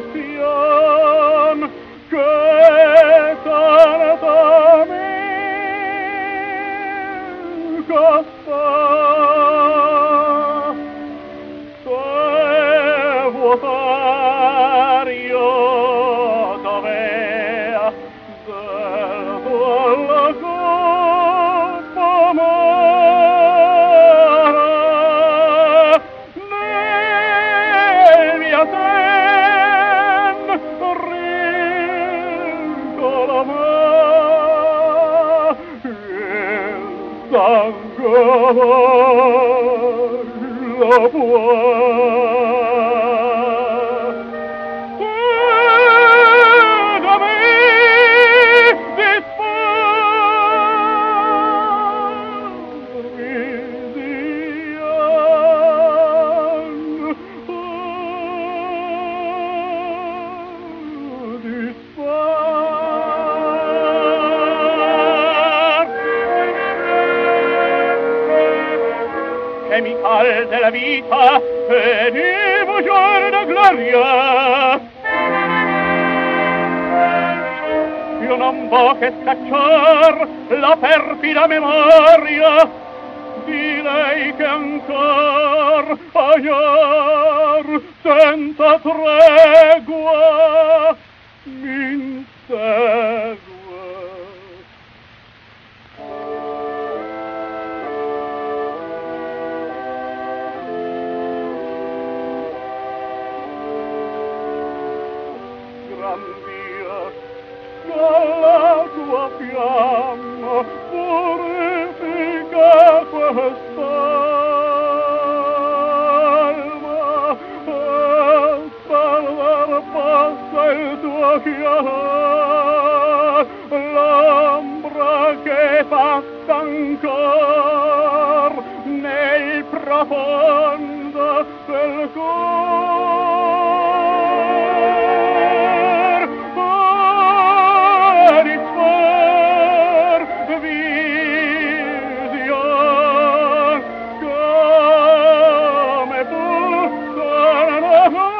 pasión que tanto me costó. amar la voz chemical la vita e di bugiorno gloria. Io non vo che scacciar la perfida memoria di lei che ancor aiar senza trego cambia tua fiamma purifica quest'alma e salvar passa il tuo chiar l'ombra che passa ancor nel profondo del cuore. Allahu